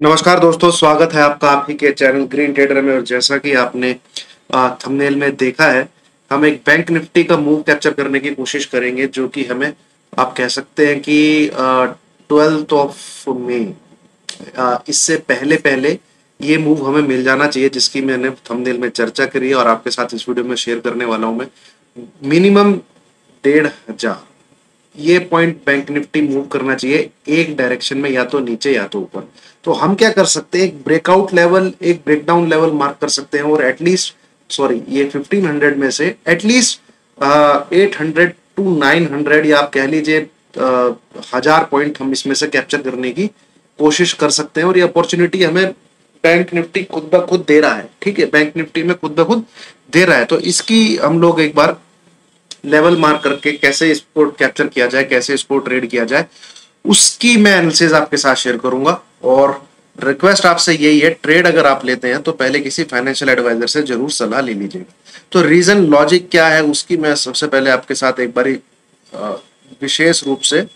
नमस्कार दोस्तों, स्वागत है आपका आप ही के चैनल ग्रीन ट्रेडर में। और जैसा कि आपने थंबनेल में देखा है, हम एक बैंक निफ्टी का मूव कैप्चर करने की कोशिश करेंगे, जो कि हमें, आप कह सकते हैं कि ट्वेल्थ ऑफ़ मे इससे पहले पहले ये मूव हमें मिल जाना चाहिए, जिसकी मैंने थंबनेल में चर्चा करी और आपके साथ इस वीडियो में शेयर करने वाला हूँ मैं। मिनिमम डेढ़ हज़ार। ये पॉइंट बैंक निफ्टी मूव करना चाहिए एक डायरेक्शन में या तो नीचे या तो ऊपर। तो हम क्या कर सकते हैं, एक ब्रेकआउट लेवल एक ब्रेकडाउन लेवल मार्क कर सकते हैं और एटलीस्ट सॉरी ये 1500 में से at least eight hundred to nine hundred या आप कह लीजिए हज़ार पॉइंट हम इसमें से कैप्चर करने की कोशिश कर सकते हैं और ये अपॉर्चुनिटी हमें बैंक निफ्टी खुद ब खुद दे रहा है। ठीक है बैंक निफ्टी में खुद ब खुद दे रहा है। तो इसकी हम लोग एक बार लेवल मार्क करके कैसे इसको कैप्चर किया जाए, कैसे इसको ट्रेड किया जाए, उसकी मैं एनालिसिस आपके साथ शेयर करूँगा। और रिक्वेस्ट आपसे यही है ट्रेड अगर आप लेते हैं तो पहले किसी फाइनेंशियल एडवाइजर से ज़रूर सलाह ले लीजिएगा। तो रीजन लॉजिक क्या है, उसकी मैं सबसे पहले आपके साथ एक बारी विशेष रूप से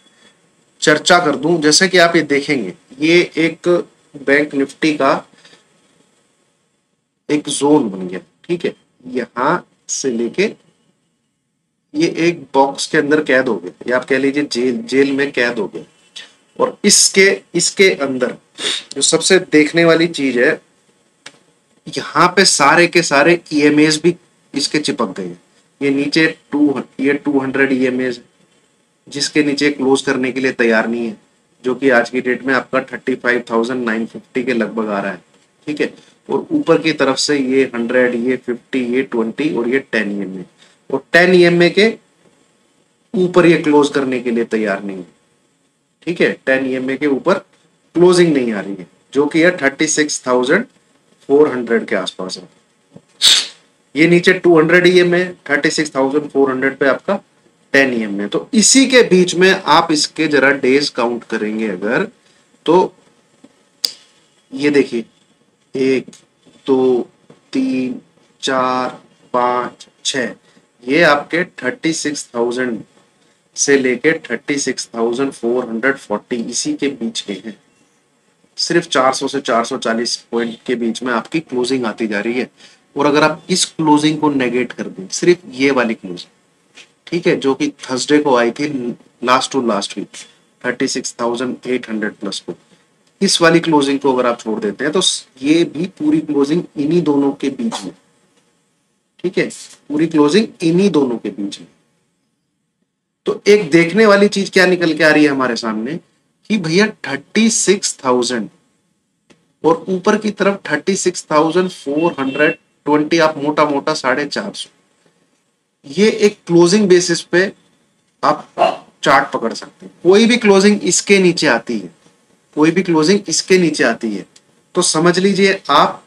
चर्चा कर दूँ। जैसे कि आप ये देखेंगे, ये एक बैंक निफ्टी का एक जोन बन गया, ठीक है? यहाँ से लेके ये एक बॉक्स के अंदर कैद हो गए। या आप कह लीजिए जेल जेल में कैद हो गए। और इसके इसके अंदर जो सबसे देखने वाली चीज़ है, यहाँ पे सारे के सारे ई e भी इसके चिपक गए हैं। ये नीचे टू ये टू हंड्रेड ई है, जिसके नीचे क्लोज करने के लिए तैयार नहीं है, जो कि आज की डेट में आपका thirty five thousand nine fifty के लगभग आ रहा है। ठीक है? और ऊपर की तरफ़ से ये हंड्रेड ये फिफ्टी ये ट्वेंटी और ये टेन ई e और टेन ई e के ऊपर ये क्लोज करने के लिए तैयार नहीं है। ठीक है? टेन ईएमए के ऊपर क्लोजिंग नहीं आ रही है, जो कि है thirty six thousand four hundred के आसपास है। ये नीचे टू हंड्रेड ई एम है thirty six thousand four hundred पे आपका टेन ई एम है तो इसी के बीच में आप इसके जरा डेज़ काउंट करेंगे अगर तो ये देखिए, एक, दो, तीन, चार, पाँच छ ये आपके थर्टी सिक्स थाउज़ेंड से लेके thirty six thousand four hundred forty इसी के बीच के हैं। सिर्फ़ 400 से 440 पॉइंट के बीच में आपकी क्लोजिंग आती जा रही है। और अगर आप इस क्लोजिंग को नेगेट कर दें, सिर्फ़ ये वाली क्लोजिंग, ठीक है, जो कि थर्सडे को आई थी, last to last week, thirty six thousand eight hundred plus को, इस वाली क्लोजिंग को अगर आप छोड़ देते हैं तो ये भी पूरी क्लोजिंग इन्हीं दोनों के बीच में। ठीक है? पूरी क्लोजिंग इन्हीं दोनों के बीच में। तो एक देखने वाली चीज़ क्या निकल के आ रही है हमारे सामने कि भैया थर्टी सिक्स थाउज़ेंड और ऊपर की तरफ़ thirty six thousand four hundred twenty आप मोटा मोटा साढ़े चार सौ। ये एक क्लोजिंग बेसिस पे आप चार्ट पकड़ सकते हैं। कोई भी क्लोजिंग इसके नीचे आती है। कोई भी क्लोजिंग इसके नीचे आती है। तो समझ लीजिए आप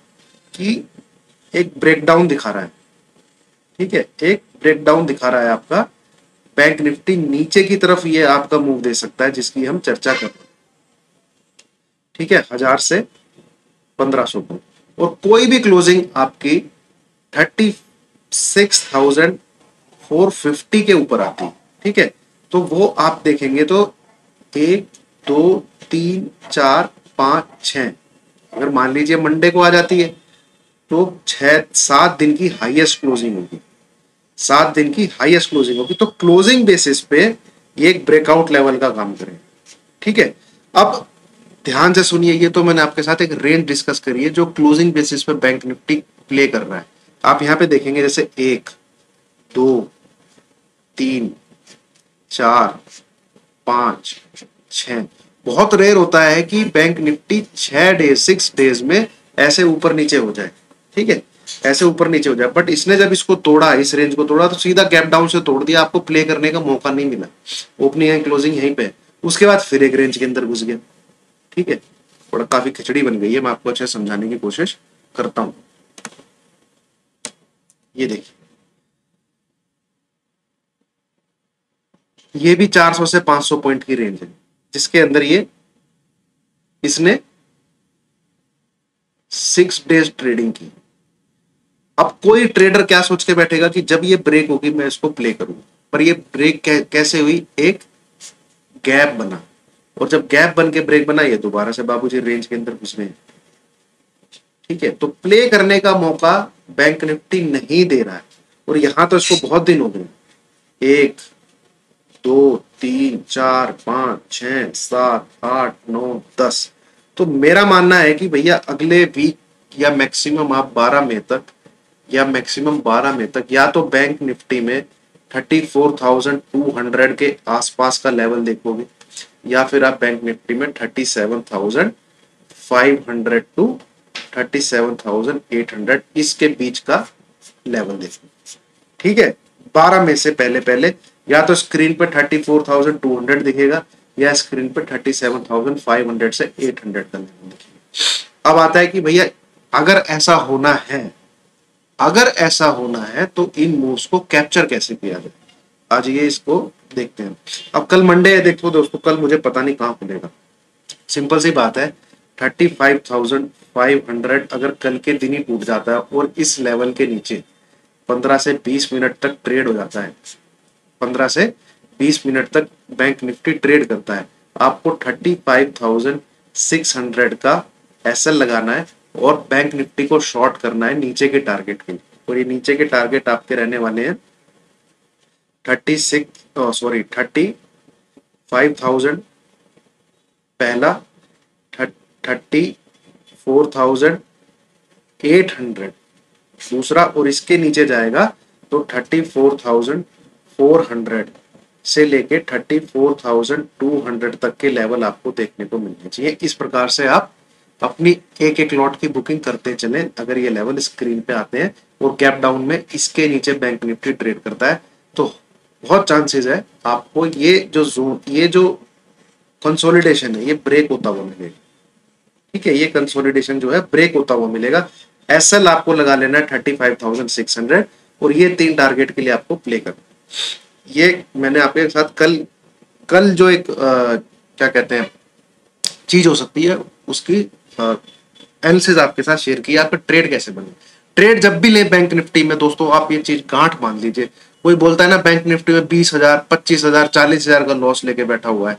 कि एक ब्रेकडाउन दिखा रहा है। ठीक है, एक ब्रेकडाउन दिखा रहा है आपका। बैंक निफ्टी नीचे की तरफ़ ये आपका मूव दे सकता है, जिसकी हम चर्चा कर रहे हैं। ठीक है, हज़ार से पंद्रह सौ और कोई भी क्लोजिंग आपकी thirty six thousand four fifty के ऊपर आती है, ठीक है? तो वो आप देखेंगे तो एक, दो, तीन, चार, पाँच छ अगर मान लीजिए मंडे को आ जाती है तो छह, सात दिन की हाईएस्ट क्लोजिंग होगी। सात दिन की हाईएस्ट क्लोजिंग होगी। तो क्लोजिंग बेसिस पे ये एक ब्रेकआउट लेवल का काम करें। ठीक है? अब ध्यान से सुनिए, ये तो मैंने आपके साथ एक रेंज डिस्कस करी है, जो क्लोजिंग बेसिस पे बैंक निफ्टी प्ले कर रहा है। आप यहाँ पे देखेंगे जैसे एक, दो, तीन, चार, पाँच छ बहुत रेयर होता है कि बैंक निफ्टी छह डेज़ सिक्स डेज़ में ऐसे ऊपर नीचे हो जाए। ठीक है? ऐसे ऊपर नीचे हो जाए। बट इसने जब इसको तोड़ा, इस रेंज को तोड़ा तो सीधा गैप डाउन से तोड़ दिया। आपको प्ले करने का मौका नहीं मिला। ओपनिंग एंड क्लोजिंग यहीं पे। उसके बाद फिर एक रेंज के अंदर घुस गया। ठीक है? थोड़ा काफ़ी खिचड़ी बन गई है। मैं आपको अच्छे समझाने की कोशिश करता हूँ। ये देखिए। ये भी 400 से 500 पॉइंट की रेंज है। जिसके अंदर ये इसने सिक्स डेज़ ट्रेडिंग की। अब कोई ट्रेडर क्या सोच के बैठेगा कि जब ये ब्रेक होगी, मैं इसको प्ले करूँगा। पर ये ब्रेक कैसे हुई? एक गैप बना। और जब गैप बन के ब्रेक बना, ये दोबारा से बाबूजी रेंज के अंदर घुस गए। ठीक है? तो प्ले करने का मौका बैंक निफ्टी नहीं दे रहा है। और यहाँ तो इसको बहुत दिन हो गए। एक, दो, तीन, चार, पाँच छ सात, आठ, नौ, दस। तो मेरा मानना है कि भैया अगले वीक या मैक्सिमम आप 12 मई तक या मैक्सिमम 12 मई तक या तो बैंक निफ्टी में 34,200 के आसपास का लेवल देखोगे या फिर आप बैंक निफ्टी में 37,500 टू 37,800 इसके बीच का लेवल देखोगे। ठीक है? 12 में से पहले पहले या तो स्क्रीन पे 34,200 दिखेगा या स्क्रीन पे 37,500 से 800 का लेवल दिखेगा। अब आता है कि भैया अगर ऐसा होना है अगर ऐसा होना है तो इन मूव्स को कैप्चर कैसे किया जाए? आज ये इसको देखते हैं। अब कल मंडे है, देखो दोस्तों, कल मुझे पता नहीं कहाँ खुलेगा। सिंपल सी बात है thirty five thousand five hundred अगर कल के दिन ही टूट जाता है और इस लेवल के नीचे पंद्रह से बीस मिनट तक ट्रेड हो जाता है, पंद्रह से बीस मिनट तक बैंक निफ्टी ट्रेड करता है, आपको thirty five thousand six hundred का एसएल लगाना है और बैंक निफ्टी को शॉर्ट करना है नीचे के टारगेट के लिए। और ये नीचे के टारगेट आपके रहने वाले हैं thirty six sorry thirty five thousand पहला thirty four thousand eight hundred दूसरा और इसके नीचे जाएगा तो thirty four thousand four hundred से लेके thirty four thousand two hundred तक के लेवल आपको देखने को मिलने चाहिए। इस प्रकार से आप अपनी एक एक लॉट की बुकिंग करते चले। अगर ये लेवल स्क्रीन पे आते हैं और कैप डाउन में इसके नीचे बैंक निफ्टी ट्रेड करता है। तो बहुत चांसेस है आपको ये जो जोन ये जो कंसोलिडेशन है ये ब्रेक होता हुआ मिलेगा। ठीक है ये कंसोलिडेशन जो है ब्रेक होता हुआ मिलेगा। एसएल आपको लगा लेना है thirty five thousand six hundred और ये तीन टारगेट के लिए आपको प्ले करना ये मैंने आपके साथ कल कल जो एक आ, क्या कहते हैं चीज़ हो सकती है उसकी एनालिसिस आपके साथ शेयर किया आपका ट्रेड कैसे बने? ट्रेड जब भी ले बैंक निफ्टी में, दोस्तों, आप ये चीज़ गांठ मान लीजिए। कोई बोलता है ना बैंक निफ्टी में बीस हज़ार, पच्चीस हज़ार, चालीस हज़ार का लॉस लेके बैठा हुआ है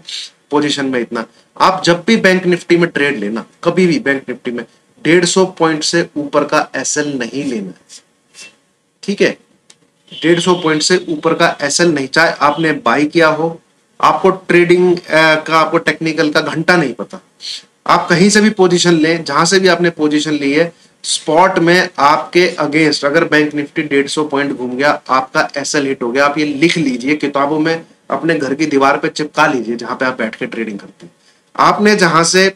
पोजीशन में इतना। आप जब भी बैंक निफ्टी में ट्रेड लेना कभी भी बैंक निफ्टी में, डेढ़ सौ पॉइंट से ऊपर का एसएल नहीं लेना। ठीक है? डेढ़ सौ पॉइंट से ऊपर का एसएल नहीं, चाहे आपने बाई किया हो, आपको ट्रेडिंग का, आपको टेक्निकल का घंटा नहीं पता। आप कहीं से भी पोजीशन लें, जहाँ से भी आपने पोजीशन ली है स्पॉट में आपके अगेंस्ट अगर बैंक निफ्टी डेढ़ सौ पॉइंट घूम गया, आपका एस हिट हो गया, आप ये लिख लीजिए, किताबों में अपने घर की दीवार पे चिपका लीजिए, जहाँ पे आप बैठ के ट्रेडिंग करते हैं। आपने जहाँ से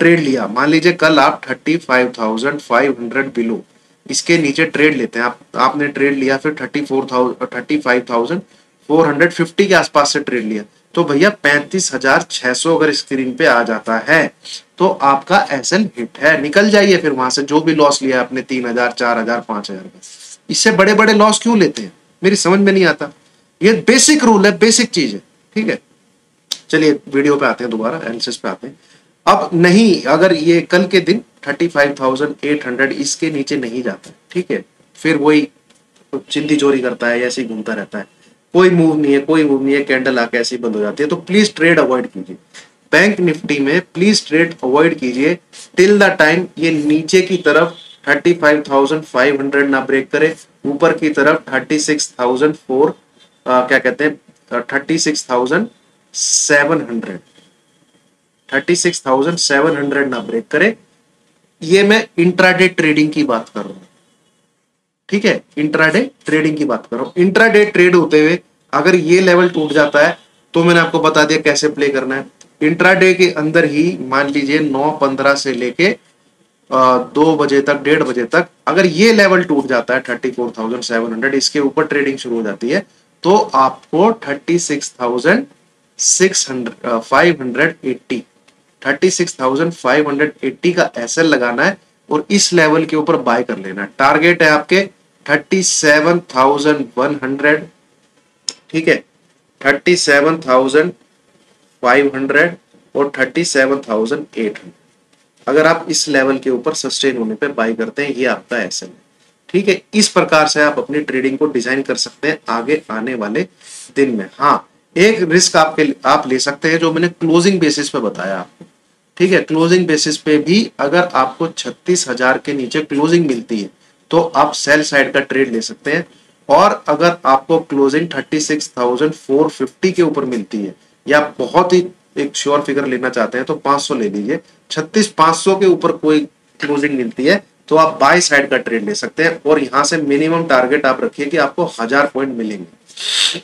ट्रेड लिया, मान लीजिए कल आप thirty five thousand five hundred below इसके नीचे ट्रेड लेते हैं, आप, आपने ट्रेड लिया, फिर thirty four thousand thirty five thousand four hundred fifty के आसपास से ट्रेड लिया तो भैया पैंतीस हज़ार छह सौ अगर स्क्रीन पे आ जाता है तो आपका एस हिट है। निकल जाइए फिर वहाँ से, जो भी लॉस लिया आपने, तीन हज़ार, चार हज़ार, पाँच हज़ार का। इससे बड़े बड़े लॉस क्यों लेते हैं? मेरी समझ में नहीं आता। ये बेसिक रूल है बेसिक चीज़ है, ठीक है? चलिए वीडियो पे आते हैं दोबारा एनालिसिस पे आते हैं। अब नहीं, अगर ये कल के दिन thirty five thousand eight hundred इसके नीचे नहीं जाता, ठीक है? फिर वही चिंदी चोरी करता है, ऐसे ही घूमता रहता है। कोई मूव नहीं है कोई मूव नहीं है कैंडल आके ऐसी बंद हो जाती है। तो प्लीज़ ट्रेड अवॉइड कीजिए। बैंक निफ्टी में प्लीज़ ट्रेड अवॉइड कीजिए टिल द टाइम ये नीचे की तरफ़ 35,500 ना ब्रेक करे। ऊपर की तरफ़ 36,004 क्या कहते हैं 36,700 36,700 ना ब्रेक करे। ये मैं इंट्राडे ट्रेडिंग की बात कर रहा हूँ। ठीक है इंट्राडे ट्रेडिंग की बात कर रहा हूँ। इंट्राडे ट्रेड होते हुए अगर ये लेवल टूट जाता है तो मैंने आपको बता दिया कैसे प्ले करना है। इंट्राडे के अंदर ही मान लीजिए नौ पंद्रह से लेके दो बजे तक, डेढ़ बजे तक अगर ये लेवल टूट जाता है thirty four thousand seven hundred, इसके ऊपर ट्रेडिंग शुरू हो जाती है तो आपको thirty six thousand six hundred five hundred eighty thirty six thousand five hundred eighty का एस लगाना है। और इस लेवल के ऊपर बाय कर लेना। टारगेट है आपके thirty seven thousand one hundred ठीक है? Thirty seven thousand five hundred और thirty seven thousand eight hundred अगर आप इस लेवल के ऊपर सस्टेन होने पे बाय करते हैं, ये आपका एस है। ठीक है? इस प्रकार से आप अपनी ट्रेडिंग को डिज़ाइन कर सकते हैं आगे आने वाले दिन में। हाँ एक रिस्क आपके, आप ले सकते हैं जो मैंने क्लोजिंग बेसिस पे बताया आपको। ठीक है क्लोजिंग बेसिस पे भी अगर आपको छत्तीस हज़ार के नीचे क्लोजिंग मिलती है तो आप सेल साइड का ट्रेड ले सकते हैं। और अगर आपको closing thirty six thousand four fifty के ऊपर मिलती है, या बहुत ही एक श्योर फिगर लेना चाहते हैं तो 500 ले लीजिए। छत्तीस पाँच सौ के ऊपर कोई क्लोजिंग मिलती है तो आप बाई साइड का ट्रेड ले सकते हैं। और यहाँ से मिनिमम टारगेट आप रखिए कि आपको हज़ार पॉइंट मिलेंगे।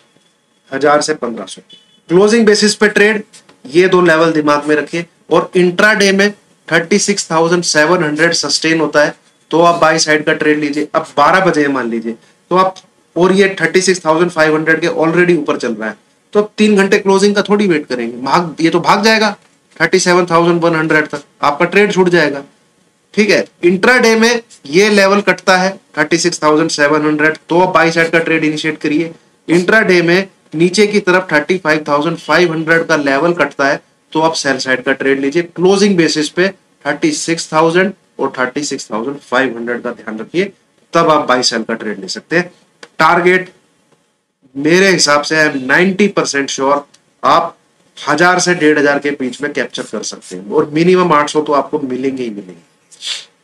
हज़ार से पंद्रह सौ। क्लोजिंग बेसिस पे ट्रेड ये दो लेवल दिमाग में रखिए। और इंट्रा डे में thirty six thousand seven hundred sustain होता है तो आप बाई साइड का ट्रेड लीजिए। अब बारह बजे मान लीजिए। तो आप, और ये thirty six thousand five hundred के ऑलरेडी ऊपर चल रहा है। तो अब तीन घंटे क्लोजिंग का थोड़ी वेट करेंगे। भाग, ये तो भाग जाएगा। Thirty seven thousand one hundred तक आपका ट्रेड छूट जाएगा। ठीक है इंट्रा डे में ये लेवल कटता है thirty six thousand seven hundred तो आप बाई साइड का ट्रेड इनिशिएट करिए। इंट्रा डे में नीचे की तरफ़ thirty five thousand five hundred का लेवल कटता है। तो आप सेल साइड का ट्रेड लीजिए। क्लोजिंग बेसिस पे थर्टी सिक्स थाउज़ेंड और thirty six thousand five hundred का ध्यान रखिए, तब आप बाई सेल का ट्रेड ले सकते हैं। टारगेट मेरे हिसाब से नाइन्टी परसेंट श्योर आप हज़ार से डेढ़ हज़ार के बीच में कैप्चर कर सकते हैं। और मिनिमम आठ सौ तो आपको मिलेंगे ही मिलेंगे।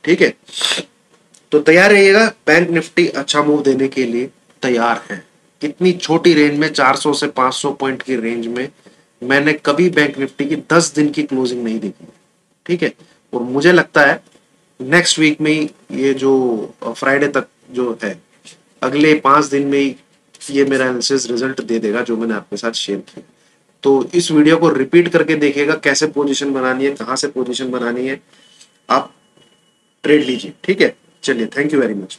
ठीक है? तो तैयार रहिएगा। बैंक निफ्टी अच्छा मूव देने के लिए तैयार है। कितनी छोटी रेंज में 400 से 500 पॉइंट की रेंज में मैंने कभी बैंक निफ्टी की 10 दिन की क्लोजिंग नहीं देखी। ठीक है? और मुझे लगता है नेक्स्ट वीक में ही ये जो फ्राइडे तक जो है, अगले पाँच दिन में ही ये मेरा एनालिसिस रिज़ल्ट दे देगा जो मैंने आपके साथ शेयर किया। तो इस वीडियो को रिपीट करके देखिएगा, कैसे पोजीशन बनानी है, कहाँ से पोजीशन बनानी है। आप ट्रेड लीजिए। ठीक है? चलिए थैंक यू वेरी मच